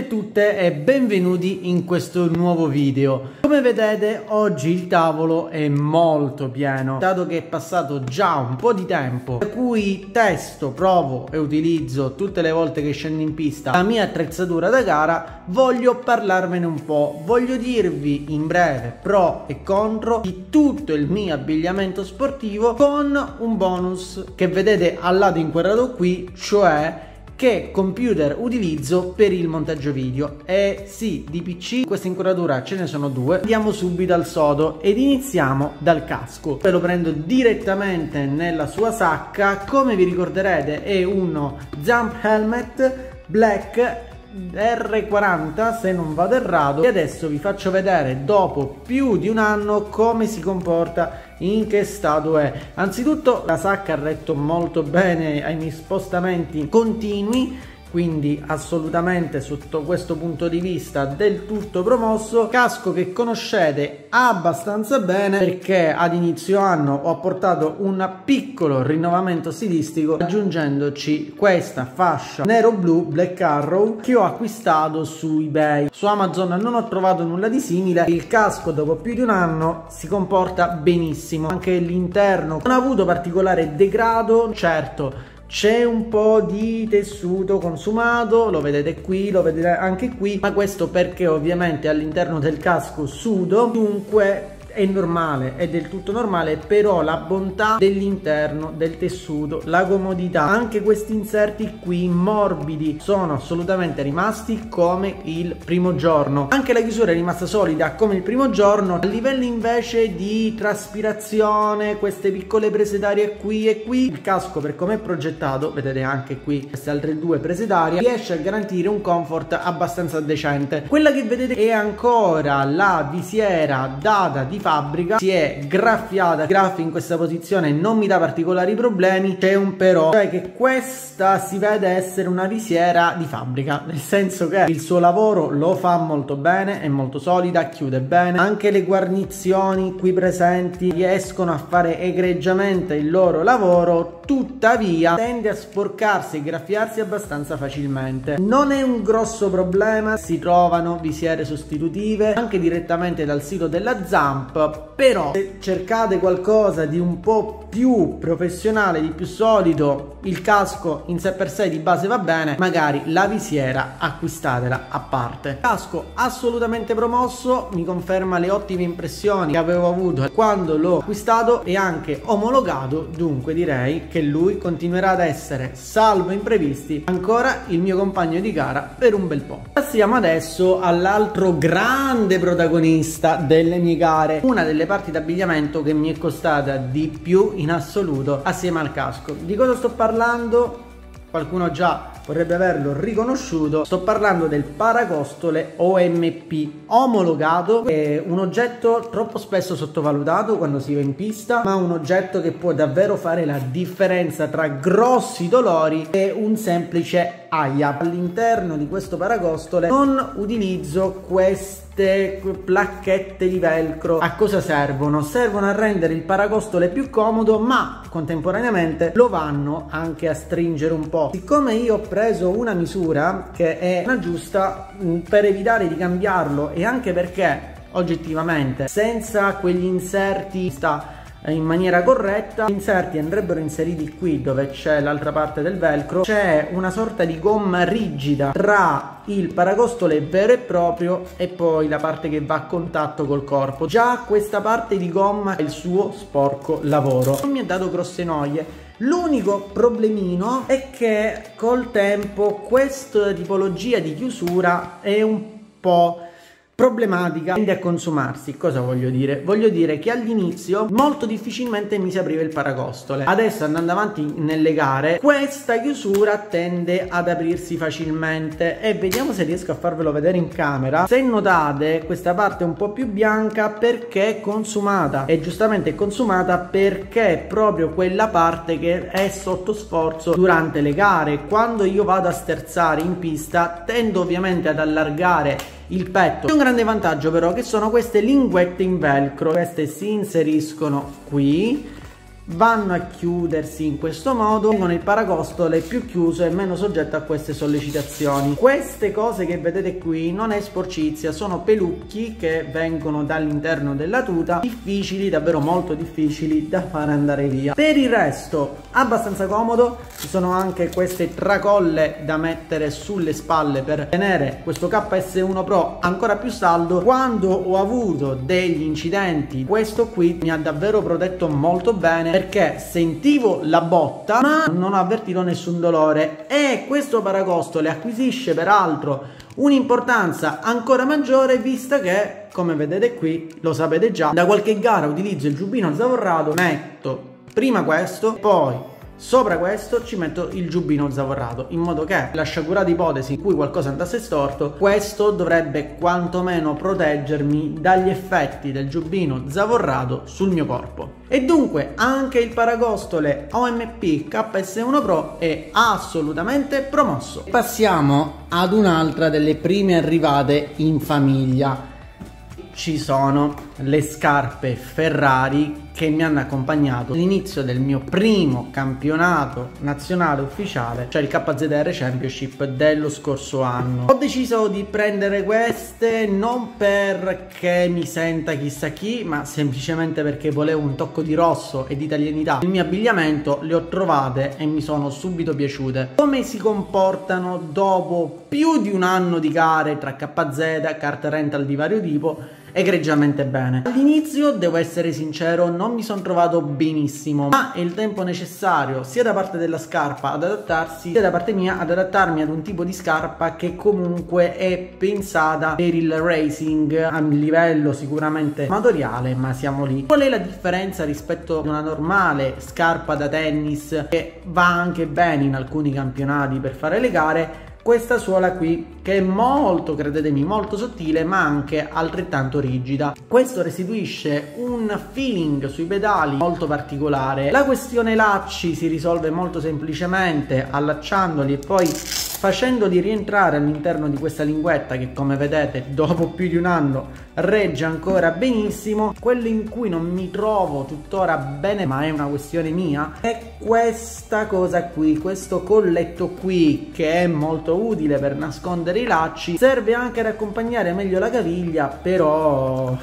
E tutte e benvenuti in questo nuovo video. Come vedete oggi il tavolo è molto pieno, dato che è passato già un po' di tempo, per cui testo, provo e utilizzo tutte le volte che scendo in pista la mia attrezzatura da gara, voglio parlarvene un po', voglio dirvi in breve pro e contro di tutto il mio abbigliamento sportivo con un bonus che vedete al lato inquadrato qui, cioè che computer utilizzo per il montaggio video. E sì di pc questa inquadratura ce ne sono due. Andiamo subito al sodo ed iniziamo dal casco. Ve lo prendo direttamente nella sua sacca. Come vi ricorderete è uno Jump Helmet Black R40 se non vado errato e adesso vi faccio vedere dopo più di un anno come si comporta in che stato è. Anzitutto la sacca ha retto molto bene ai miei spostamenti continui quindi assolutamente sotto questo punto di vista del tutto promosso. Casco che conoscete abbastanza bene perché ad inizio anno ho apportato un piccolo rinnovamento stilistico aggiungendoci questa fascia nero blu black arrow che ho acquistato su ebay. Su amazon non ho trovato nulla di simile. Il casco dopo più di un anno si comporta benissimo. Anche l'interno non ha avuto particolare degrado. Certo c'è un po' di tessuto consumato, lo vedete qui, lo vedete anche qui, ma questo perché ovviamente all'interno del casco sudo, dunque è normale, è del tutto normale, però la bontà dell'interno del tessuto, la comodità, anche questi inserti qui morbidi sono assolutamente rimasti come il primo giorno. Anche la chiusura è rimasta solida come il primo giorno, a livello invece di traspirazione, queste piccole prese d'aria qui e qui, il casco per come è progettato, vedete anche qui queste altre due prese d'aria, riesce a garantire un comfort abbastanza decente. Quella che vedete è ancora la visiera data di fabbrica si è graffiata graffi in questa posizione non mi dà particolari problemi c'è un però cioè che questa si vede essere una visiera di fabbrica nel senso che il suo lavoro lo fa molto bene è molto solida chiude bene anche le guarnizioni qui presenti riescono a fare egregiamente il loro lavoro tuttavia tende a sporcarsi e graffiarsi abbastanza facilmente non è un grosso problema si trovano visiere sostitutive anche direttamente dal sito della Zamp però se cercate qualcosa di un po' più professionale, di più solido, il casco in sé per sé di base va bene, magari la visiera acquistatela a parte. Casco assolutamente promosso, mi conferma le ottime impressioni che avevo avuto quando l'ho acquistato e anche omologato, dunque direi che lui continuerà ad essere, salvo imprevisti, ancora il mio compagno di gara per un bel po'. Passiamo adesso all'altro grande protagonista delle mie gare, una delle parti d'abbigliamento che mi è costata di più in assoluto assieme al casco. Di cosa sto parlando? Qualcuno già vorrebbe averlo riconosciuto. Sto parlando del paracostole OMP omologato, è un oggetto troppo spesso sottovalutato quando si va in pista, ma un oggetto che può davvero fare la differenza tra grossi dolori e un semplice aia. All'interno di questo paracostole non utilizzo queste placchette di velcro. A cosa servono? Servono a rendere il paracostole più comodo, ma contemporaneamente lo vanno anche a stringere un po'. Siccome io ho preso una misura che è una giusta mm, per evitare di cambiarlo e anche perché oggettivamente senza quegli inserti sta in maniera corretta gli inserti andrebbero inseriti qui dove c'è l'altra parte del velcro. C'è una sorta di gomma rigida tra il paracostole vero e proprio e poi la parte che va a contatto col corpo. Già questa parte di gomma è il suo sporco lavoro. Non mi ha dato grosse noie L'unico problemino è che col tempo questa tipologia di chiusura è un po' problematica tende a consumarsi. Cosa voglio dire? Voglio dire che all'inizio molto difficilmente mi si apriva il paracostole. Adesso andando avanti nelle gare, questa chiusura tende ad aprirsi facilmente e vediamo se riesco a farvelo vedere in camera. Se notate, questa parte è un po' più bianca perché è consumata e giustamente è consumata perché è proprio quella parte che è sotto sforzo durante le gare. Quando io vado a sterzare in pista, tendo ovviamente ad allargare il petto. C'è un grande vantaggio però che sono queste linguette in velcro. Queste si inseriscono qui vanno a chiudersi in questo modo con il paracostole più chiuso e meno soggetto a queste sollecitazioni. Queste cose che vedete qui non è sporcizia sono pelucchi che vengono dall'interno della tuta difficili davvero molto difficili da fare andare via. Per il resto abbastanza comodo ci sono anche queste tracolle da mettere sulle spalle per tenere questo KS1 Pro ancora più saldo. Quando ho avuto degli incidenti questo qui mi ha davvero protetto molto bene perché sentivo la botta ma non ho avvertito nessun dolore. E questo paracostole acquisisce peraltro un'importanza ancora maggiore vista che come vedete qui lo sapete già da qualche gara utilizzo il giubbino zavorrato metto prima questo poi Sopra questo ci metto il giubbino zavorrato in modo che la sciagurata ipotesi in cui qualcosa andasse storto questo dovrebbe quantomeno proteggermi dagli effetti del giubbino zavorrato sul mio corpo. E dunque anche il paragostole OMP KS1 Pro è assolutamente promosso. Passiamo ad un'altra delle prime arrivate in famiglia ci sono le scarpe Ferrari che mi hanno accompagnato all'inizio del mio primo campionato nazionale ufficiale, cioè il KZR Championship dello scorso anno. Ho deciso di prendere queste non perché mi senta chissà chi, ma semplicemente perché volevo un tocco di rosso e di italianità. Il mio abbigliamento le ho trovate e mi sono subito piaciute. Come si comportano dopo più di un anno di gare tra KZ, carte rental di vario tipo egregiamente bene. All'inizio, devo essere sincero, non mi sono trovato benissimo, ma è il tempo necessario sia da parte della scarpa ad adattarsi, sia da parte mia ad adattarmi ad un tipo di scarpa che comunque è pensata per il racing a livello sicuramente amatoriale, ma siamo lì. Qual è la differenza rispetto ad una normale scarpa da tennis che va anche bene in alcuni campionati per fare le gare? Questa suola qui che è molto, credetemi, molto sottile ma anche altrettanto rigida. Questo restituisce un feeling sui pedali molto particolare. La questione lacci si risolve molto semplicemente allacciandoli e poi facendoli rientrare all'interno di questa linguetta che come vedete dopo più di un anno regge ancora benissimo. Quello in cui non mi trovo tuttora bene ma è una questione mia è questa cosa qui questo colletto qui che è molto utile per nascondere i lacci. Serve anche ad accompagnare meglio la caviglia però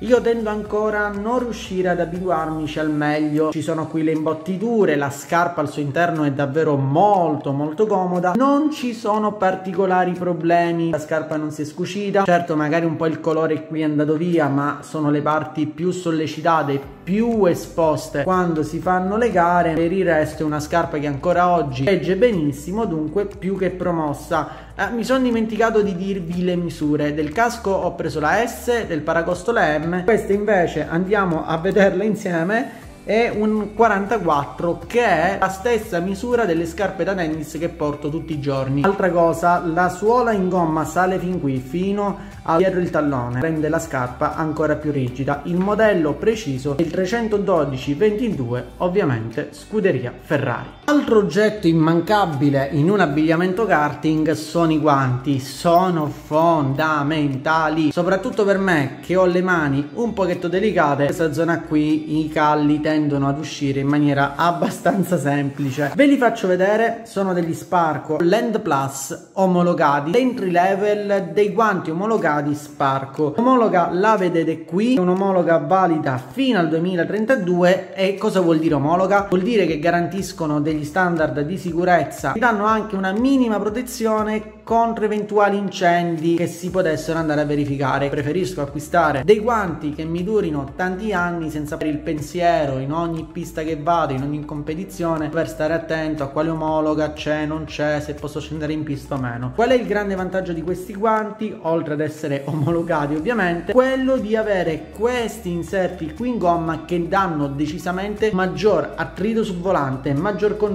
io tendo ancora a non riuscire ad abituarmici al meglio. Ci sono qui le imbottiture, la scarpa al suo interno è davvero molto molto comoda. Non ci sono particolari problemi, la scarpa non si è scucita. Certo magari un po' il colore qui è andato via, ma sono le parti più sollecitate, più esposte quando si fanno le gare. Per il resto è una scarpa che ancora oggi regge benissimo, dunque più che promossa. Eh, mi sono dimenticato di dirvi le misure. Del casco ho preso la S, del paracosto la M. Queste invece andiamo a vederle insieme è un 44 che è la stessa misura delle scarpe da tennis che porto tutti i giorni. Altra cosa, la suola in gomma sale fin qui, fino a dietro il tallone, rende la scarpa ancora più rigida. Il modello preciso è il 312-22, ovviamente scuderia Ferrari. Altro oggetto immancabile in un abbigliamento karting sono i guanti, sono fondamentali, soprattutto per me che ho le mani un pochetto delicate, questa zona qui i calli tendono ad uscire in maniera abbastanza semplice. Ve li faccio vedere, sono degli Sparco Land Plus omologati, entry level dei guanti omologati Sparco. Omologa la vedete qui, è un'omologa valida fino al 2032 e cosa vuol dire omologa? Vuol dire che garantiscono degli standard di sicurezza, danno anche una minima protezione contro eventuali incendi che si potessero andare a verificare. Preferisco acquistare dei guanti che mi durino tanti anni senza avere il pensiero in ogni pista che vado, in ogni competizione, per stare attento a quale omologa c'è, non c'è, se posso scendere in pista o meno. Qual è il grande vantaggio di questi guanti, oltre ad essere omologati ovviamente? Quello di avere questi inserti qui in gomma che danno decisamente maggior attrito sul volante, maggior controllo.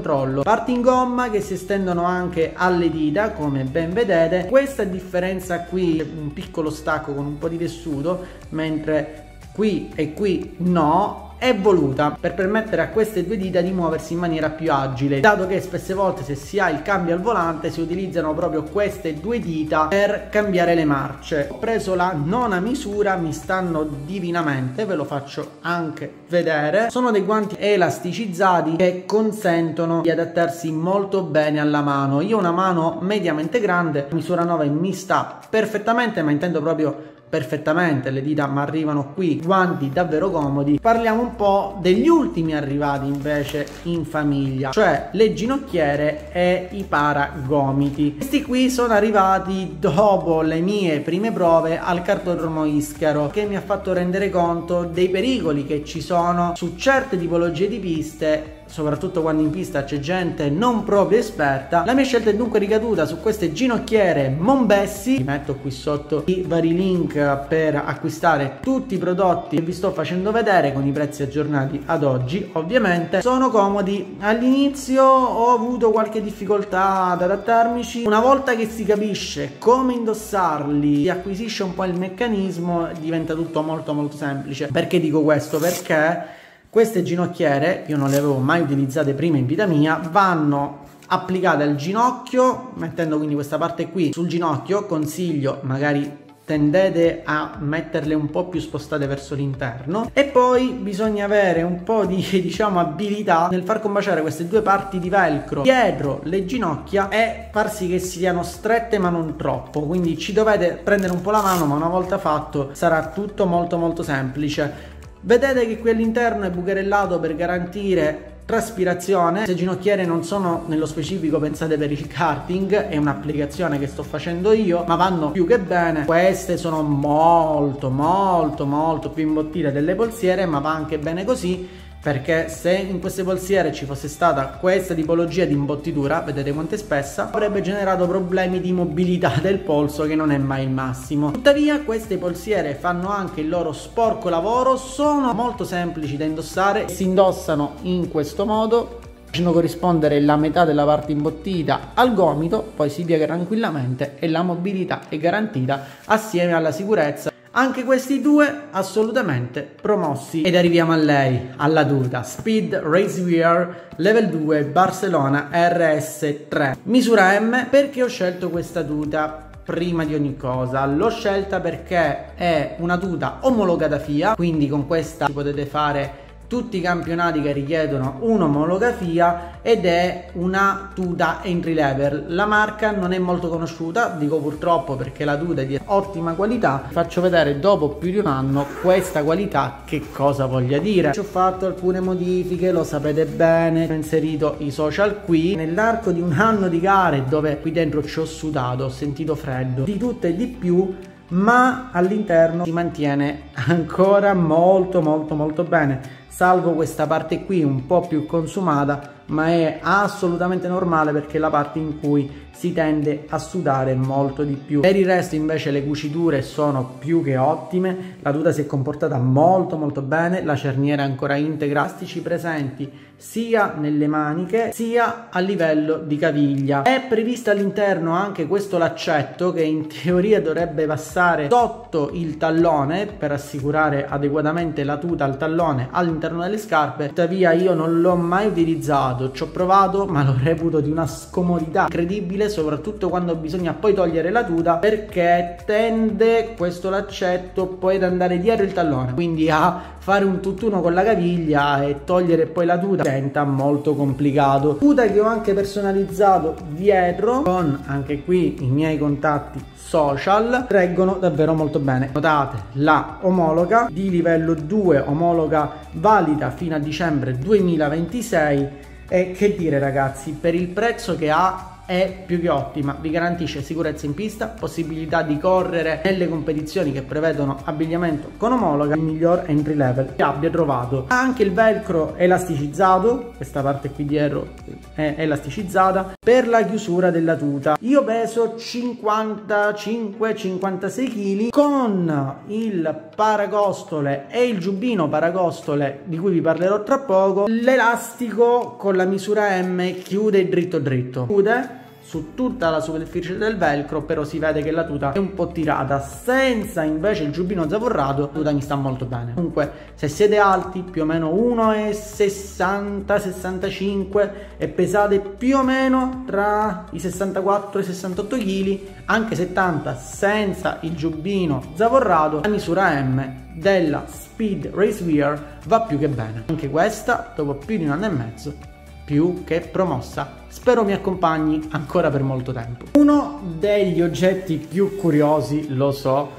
Parti in gomma che si estendono anche alle dita, come ben vedete. Questa differenza qui un piccolo stacco con un po' di tessuto mentre qui e qui no è voluta per permettere a queste due dita di muoversi in maniera più agile, dato che spesse volte se si ha il cambio al volante si utilizzano proprio queste due dita per cambiare le marce. Ho preso la nona misura, mi stanno divinamente, ve lo faccio anche vedere. Sono dei guanti elasticizzati che consentono di adattarsi molto bene alla mano. Io ho una mano mediamente grande, misura 9 mi sta perfettamente, ma intendo proprio perfettamente, le dita mi arrivano qui, guanti davvero comodi. Parliamo un po' degli ultimi arrivati invece in famiglia, cioè le ginocchiere e i paragomiti. Questi qui sono arrivati dopo le mie prime prove al cartodromo Ischero che mi ha fatto rendere conto dei pericoli che ci sono su certe tipologie di piste soprattutto quando in pista c'è gente non proprio esperta. La mia scelta è dunque ricaduta su queste ginocchiere Mombessi. Vi metto qui sotto i vari link per acquistare tutti i prodotti che vi sto facendo vedere con i prezzi aggiornati ad oggi. Ovviamente sono comodi. All'inizio ho avuto qualche difficoltà ad adattarmici. Una volta che si capisce come indossarli, si acquisisce un po' il meccanismo, diventa tutto molto molto semplice. Perché dico questo? Perché queste ginocchiere, io non le avevo mai utilizzate prima in vita mia, vanno applicate al ginocchio, mettendo quindi questa parte qui sul ginocchio, consiglio magari tendete a metterle un po' più spostate verso l'interno. E poi bisogna avere un po' di diciamo abilità nel far combaciare queste due parti di velcro dietro le ginocchia e far sì che siano strette ma non troppo. Quindi ci dovete prendere un po' la mano ma una volta fatto sarà tutto molto molto semplice Vedete che qui all'interno è bucherellato per garantire traspirazione. Se ginocchiere non sono nello specifico pensate per il karting è un'applicazione che sto facendo io ma vanno più che bene. Queste sono molto molto molto più imbottite delle polsiere ma va anche bene così perché se in queste polsiere ci fosse stata questa tipologia di imbottitura, vedete quanto è spessa, avrebbe generato problemi di mobilità del polso che non è mai il massimo. Tuttavia queste polsiere fanno anche il loro sporco lavoro, sono molto semplici da indossare, si indossano in questo modo, facendo corrispondere la metà della parte imbottita al gomito, poi si piega tranquillamente e la mobilità è garantita assieme alla sicurezza anche questi due assolutamente promossi. Ed arriviamo a lei, alla tuta Speed Racewear Level 2 Barcellona RS3. Misura M perché ho scelto questa tuta prima di ogni cosa l'ho scelta perché è una tuta omologata FIA quindi con questa potete fare tutti i campionati che richiedono un'omologafia ed è una tuta entry level. La marca non è molto conosciuta, dico purtroppo perché la tuta è di ottima qualità. Faccio vedere dopo più di un anno questa qualità che cosa voglia dire. Ci ho fatto alcune modifiche, lo sapete bene, ho inserito i social qui. Nell'arco di un anno di gare dove qui dentro ci ho sudato, ho sentito freddo, di tutto e di più ma all'interno si mantiene ancora molto molto molto bene salvo questa parte qui un po' più consumata ma è assolutamente normale perché è la parte in cui si tende a sudare molto di più. Per il resto invece le cuciture sono più che ottime. La tuta si è comportata molto molto bene. La cerniera è ancora integra. Elastici presenti sia nelle maniche sia a livello di caviglia. È prevista all'interno anche questo laccetto che in teoria dovrebbe passare sotto il tallone per assicurare adeguatamente la tuta al tallone all'interno delle scarpe. Tuttavia io non l'ho mai utilizzato. Ci ho provato ma lo reputo di una scomodità incredibile soprattutto quando bisogna poi togliere la tuta perché tende questo laccetto poi ad andare dietro il tallone. Quindi a fare un tutt'uno con la caviglia e togliere poi la tuta diventa molto complicato. Tuta che ho anche personalizzato dietro con anche qui i miei contatti social reggono davvero molto bene. Notate la omologa di livello 2 omologa valida fino a dicembre 2026 e che dire ragazzi per il prezzo che ha è più che ottima, vi garantisce sicurezza in pista, possibilità di correre nelle competizioni che prevedono abbigliamento con omologa, il miglior entry level che abbia trovato. Ha anche il velcro elasticizzato, questa parte qui dietro è elasticizzata, per la chiusura della tuta. Io peso 55-56 kg con il paragostole e il giubbino paragostole di cui vi parlerò tra poco. L'elastico con la misura M chiude dritto dritto. Chiude su tutta la superficie del velcro però si vede che la tuta è un po' tirata senza invece il giubbino zavorrato la tuta mi sta molto bene comunque se siete alti più o meno 1,60 65 e pesate più o meno tra i 64 e i 68 kg anche 70 senza il giubbino zavorrato la misura M della Speed Racewear va più che bene anche questa dopo più di un anno e mezzo più che promossa. Spero mi accompagni ancora per molto tempo. Uno degli oggetti più curiosi, lo so,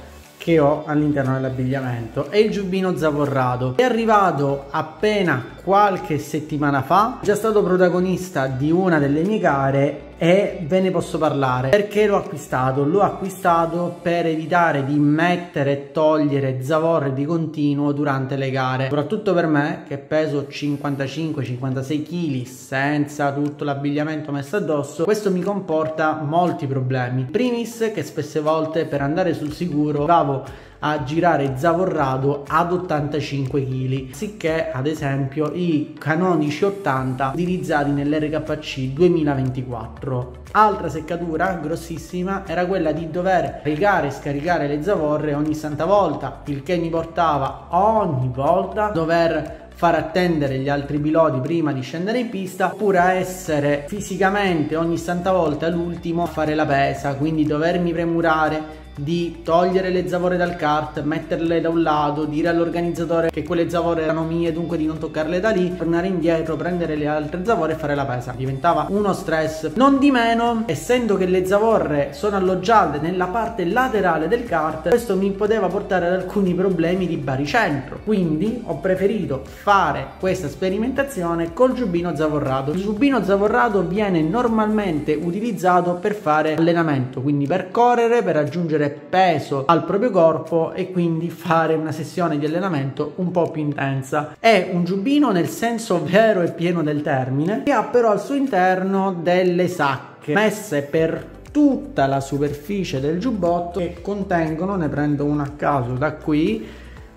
che ho all'interno dell'abbigliamento è il giubbino zavorrato è arrivato appena qualche settimana fa. È già stato protagonista di una delle mie gare e ve ne posso parlare perché l'ho acquistato. L'ho acquistato per evitare di mettere e togliere zavorre di continuo durante le gare. Soprattutto per me che peso 55-56 kg senza tutto l'abbigliamento messo addosso questo mi comporta molti problemi. Primis che spesse volte per andare sul sicuro vado a girare zavorrato ad 85 kg sicché ad esempio i canonici 80 utilizzati nell'RKC 2024 altra seccatura grossissima era quella di dover caricare e scaricare le zavorre ogni santa volta il che mi portava ogni volta a dover far attendere gli altri piloti prima di scendere in pista oppure a essere fisicamente ogni santa volta l'ultimo a fare la pesa quindi dovermi premurare di togliere le zavorre dal kart, metterle da un lato, dire all'organizzatore che quelle zavorre erano mie, dunque di non toccarle da lì, tornare indietro, prendere le altre zavorre e fare la pesa. Diventava uno stress. Non di meno, essendo che le zavorre sono alloggiate nella parte laterale del kart, questo mi poteva portare ad alcuni problemi di baricentro. Quindi ho preferito fare questa sperimentazione col giubbino zavorrato. Il giubbino zavorrato viene normalmente utilizzato per fare allenamento, quindi per correre, per aggiungere aggiungere peso al proprio corpo e quindi fare una sessione di allenamento un po' più intensa. È un giubbino nel senso vero e pieno del termine che ha però al suo interno delle sacche messe per tutta la superficie del giubbotto che contengono, ne prendo uno a caso da qui,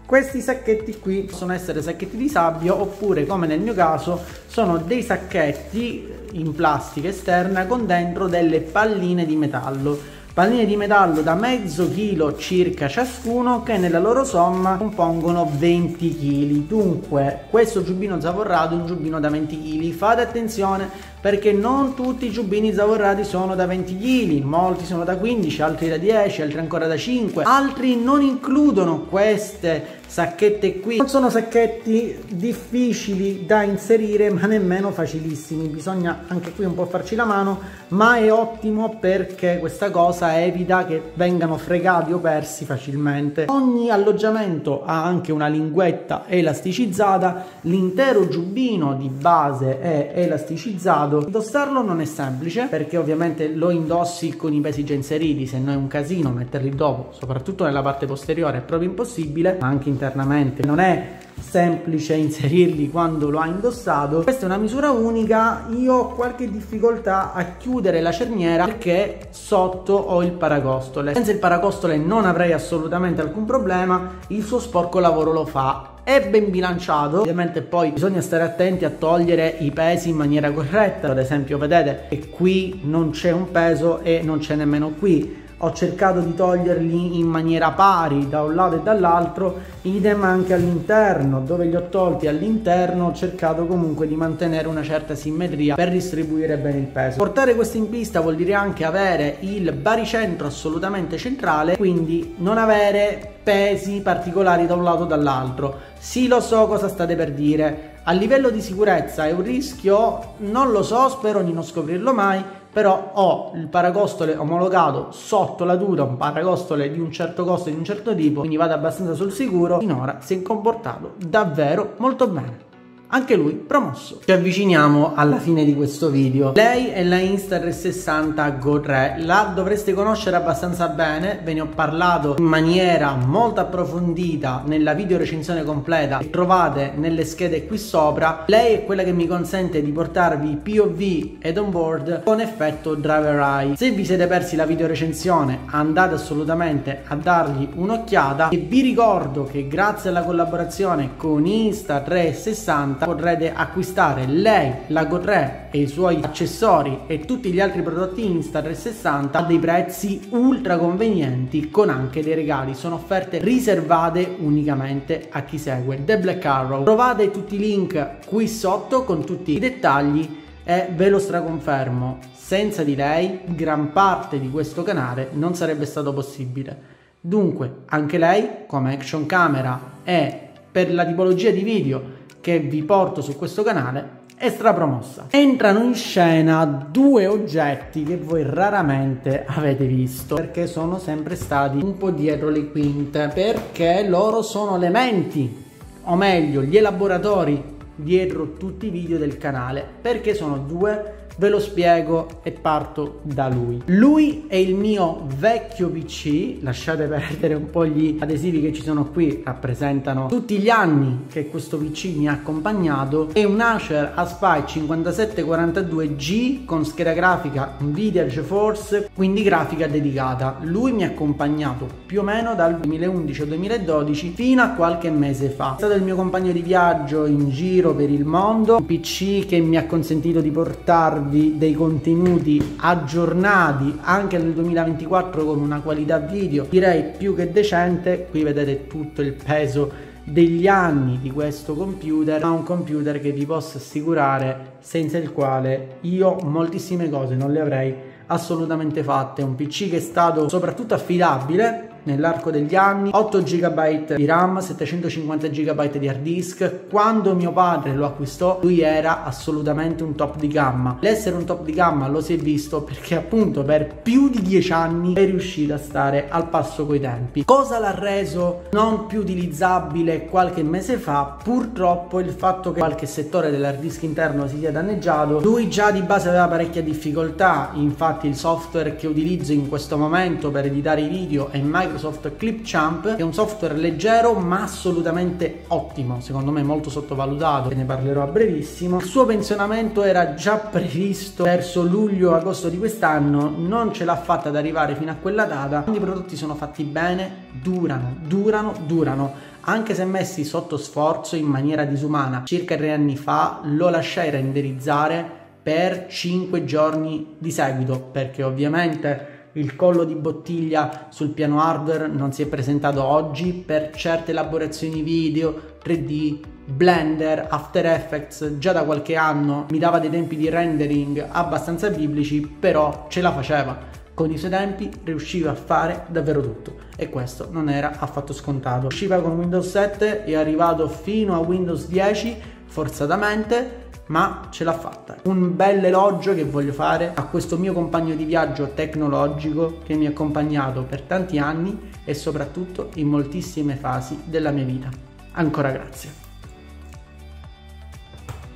questi sacchetti qui possono essere sacchetti di sabbia oppure come nel mio caso sono dei sacchetti in plastica esterna con dentro delle palline di metallo palline di metallo da mezzo chilo circa ciascuno che nella loro somma compongono 20 kg dunque questo giubbino zavorrato è un giubbino da 20 kg fate attenzione perché non tutti i giubbini zavorrati sono da 20 kg molti sono da 15 altri da 10 altri ancora da 5 altri non includono queste sacchette qui. Non sono sacchetti difficili da inserire ma nemmeno facilissimi. Bisogna anche qui un po' farci la mano ma è ottimo perché questa cosa evita che vengano fregati o persi facilmente. Ogni alloggiamento ha anche una linguetta elasticizzata l'intero giubbino di base è elasticizzato indossarlo. Non è semplice perché ovviamente lo indossi con i pesi già inseriti se no è un casino metterli dopo soprattutto nella parte posteriore è proprio impossibile ma anche in internamente. Non è semplice inserirli quando lo ha indossato. Questa è una misura unica. Io ho qualche difficoltà a chiudere la cerniera perché sotto ho il paracostole senza il paracostole non avrei assolutamente alcun problema. Il suo sporco lavoro lo fa è ben bilanciato. Ovviamente poi bisogna stare attenti a togliere i pesi in maniera corretta. Ad esempio vedete che qui non c'è un peso e non c'è nemmeno qui ho cercato di toglierli in maniera pari da un lato e dall'altro idem anche all'interno. Dove li ho tolti all'interno ho cercato comunque di mantenere una certa simmetria per distribuire bene il peso. Portare questo in pista vuol dire anche avere il baricentro assolutamente centrale quindi non avere pesi particolari da un lato o dall'altro. Sì lo so cosa state per dire. A livello di sicurezza è un rischio? Non lo so spero di non scoprirlo mai però ho il paracostole omologato sotto la tuta, un paracostole di un certo costo, di un certo tipo, quindi vado abbastanza sul sicuro, finora si è comportato davvero molto bene anche lui promosso. Ci avviciniamo alla fine di questo video. Lei è la Insta360 Go 3, la dovreste conoscere abbastanza bene, ve ne ho parlato in maniera molto approfondita nella video recensione completa che trovate nelle schede qui sopra. Lei è quella che mi consente di portarvi POV ed onboard con effetto driver eye. Se vi siete persi la video recensione andate assolutamente a dargli un'occhiata e vi ricordo che grazie alla collaborazione con Insta360 360 potrete acquistare lei, la Go 3 e i suoi accessori e tutti gli altri prodotti Insta360 a dei prezzi ultra convenienti con anche dei regali. Sono offerte riservate unicamente a chi segue The Black Arrow. Trovate tutti i link qui sotto con tutti i dettagli e ve lo straconfermo, senza di lei gran parte di questo canale non sarebbe stato possibile. Dunque, anche lei come action camera e per la tipologia di video che vi porto su questo canale è strapromossa. Entrano in scena due oggetti che voi raramente avete visto perché sono sempre stati un po' dietro le quinte perché loro sono le menti o meglio gli elaboratori dietro tutti i video del canale perché sono due Ve lo spiego e parto da lui. Lui è il mio vecchio PC, lasciate perdere un po' gli adesivi che ci sono qui, rappresentano tutti gli anni che questo PC mi ha accompagnato. È un Acer Aspire 5742G con scheda grafica Nvidia GeForce, quindi grafica dedicata. Lui mi ha accompagnato più o meno dal 2011 2012 fino a qualche mese fa. È stato il mio compagno di viaggio in giro per il mondo, un PC che mi ha consentito di portarvi darvi dei contenuti aggiornati anche nel 2024 con una qualità video direi più che decente qui vedete tutto il peso degli anni di questo computer ma un computer che vi posso assicurare senza il quale io moltissime cose non le avrei assolutamente fatte. Un pc che è stato soprattutto affidabile nell'arco degli anni. 8 GB di RAM 750 GB di hard disk. Quando mio padre lo acquistò lui era assolutamente un top di gamma. L'essere un top di gamma lo si è visto perché appunto per più di 10 anni è riuscito a stare al passo coi tempi. Cosa l'ha reso non più utilizzabile qualche mese fa? Purtroppo il fatto che qualche settore dell'hard disk interno si sia danneggiato. Lui già di base aveva parecchia difficoltà. Infatti il software che utilizzo in questo momento per editare i video è Microsoft Microsoft Clipchamp è un software leggero ma assolutamente ottimo secondo me molto sottovalutato ne parlerò a brevissimo. Il suo pensionamento era già previsto verso luglio-agosto di quest'anno non ce l'ha fatta ad arrivare fino a quella data quindi i prodotti sono fatti bene durano durano durano anche se messi sotto sforzo in maniera disumana. Circa tre anni fa lo lasciai renderizzare per 5 giorni di seguito perché ovviamente il collo di bottiglia sul piano hardware non si è presentato oggi per certe elaborazioni video 3D Blender, After Effects già da qualche anno mi dava dei tempi di rendering abbastanza biblici però ce la faceva. Con i suoi tempi riusciva a fare davvero tutto e questo non era affatto scontato. Usciva con Windows 7 è arrivato fino a Windows 10 forzatamente ma ce l'ha fatta. Un bel elogio che voglio fare a questo mio compagno di viaggio tecnologico che mi ha accompagnato per tanti anni e soprattutto in moltissime fasi della mia vita. Ancora grazie.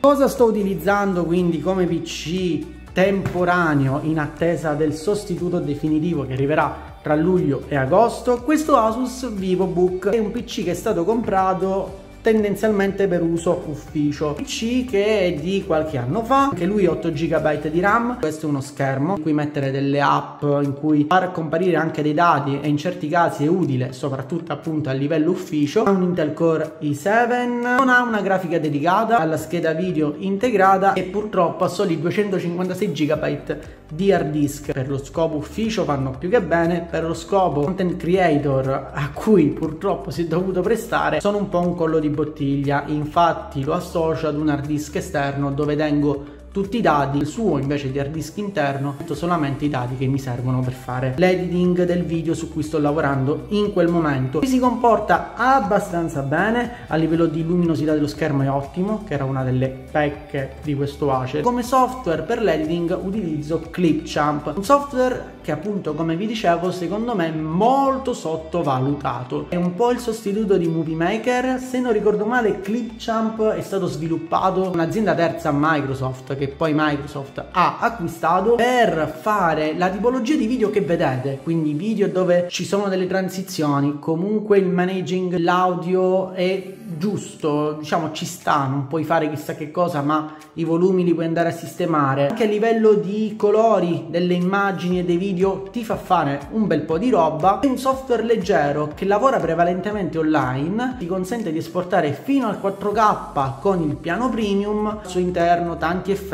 Cosa sto utilizzando quindi come PC temporaneo in attesa del sostituto definitivo che arriverà tra luglio e agosto? Questo Asus VivoBook è un PC che è stato comprato tendenzialmente per uso ufficio. PC che è di qualche anno fa anche lui 8 GB di RAM. Questo è uno schermo in cui mettere delle app in cui far comparire anche dei dati e in certi casi è utile soprattutto appunto a livello ufficio. Ha un Intel Core i7 non ha una grafica dedicata alla scheda video integrata e purtroppo ha soli 256 GB di hard disk. Per lo scopo ufficio vanno più che bene per lo scopo content creator a cui purtroppo si è dovuto prestare sono un po' un collo di bottiglia. Infatti lo associo ad un hard disk esterno dove tengo tutti i dati, il suo invece di hard disk interno, metto solamente i dati che mi servono per fare l'editing del video su cui sto lavorando in quel momento. Qui si comporta abbastanza bene, a livello di luminosità dello schermo è ottimo, che era una delle pecche di questo Acer. Come software per l'editing utilizzo Clipchamp, un software che appunto come vi dicevo secondo me è molto sottovalutato. È un po' il sostituto di Movie Maker, se non ricordo male Clipchamp è stato sviluppato un'azienda terza Microsoft che poi Microsoft ha acquistato per fare la tipologia di video che vedete, quindi video dove ci sono delle transizioni, comunque il managing, l'audio è giusto, diciamo ci sta, non puoi fare chissà che cosa, ma i volumi li puoi andare a sistemare. Anche a livello di colori delle immagini e dei video ti fa fare un bel po' di roba. È un software leggero che lavora prevalentemente online, ti consente di esportare fino al 4K con il piano premium, al suo interno tanti effetti,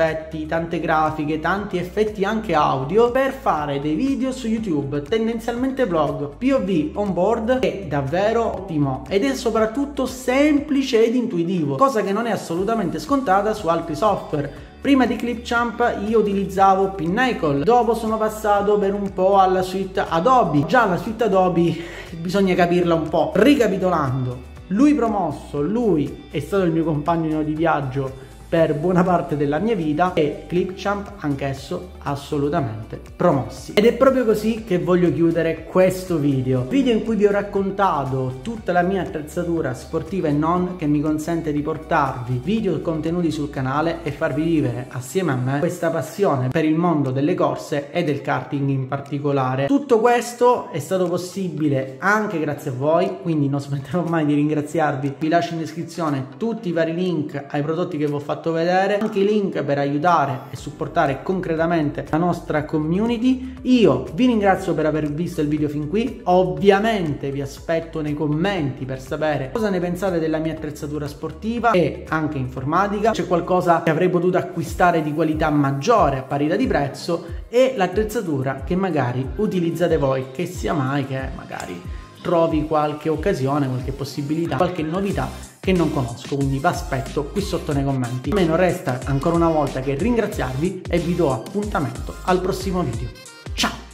tante grafiche, tanti effetti anche audio per fare dei video su YouTube, tendenzialmente vlog, POV on board, è davvero ottimo ed è soprattutto semplice ed intuitivo, cosa che non è assolutamente scontata su altri software. Prima di Clipchamp io utilizzavo Pinnacle, dopo sono passato per un po' alla suite Adobe. Già la suite Adobe bisogna capirla un po'. Ricapitolando, lui promosso, lui è stato il mio compagno di viaggio per buona parte della mia vita e Clipchamp anch'esso assolutamente promossi. Ed è proprio così che voglio chiudere questo video, video in cui vi ho raccontato tutta la mia attrezzatura sportiva e non che mi consente di portarvi video contenuti sul canale e farvi vivere assieme a me questa passione per il mondo delle corse e del karting in particolare. Tutto questo è stato possibile anche grazie a voi, quindi non smetterò mai di ringraziarvi. Vi lascio in descrizione tutti i vari link ai prodotti che vi ho fatto vedere anche i link per aiutare e supportare concretamente la nostra community. Io vi ringrazio per aver visto il video fin qui. Ovviamente vi aspetto nei commenti per sapere cosa ne pensate della mia attrezzatura sportiva e anche informatica. C'è qualcosa che avrei potuto acquistare di qualità maggiore a parità di prezzo e l'attrezzatura che magari utilizzate voi che sia mai che magari trovi qualche occasione qualche possibilità qualche novità che non conosco, quindi vi aspetto qui sotto nei commenti. A me non resta ancora una volta che ringraziarvi e vi do appuntamento al prossimo video. Ciao!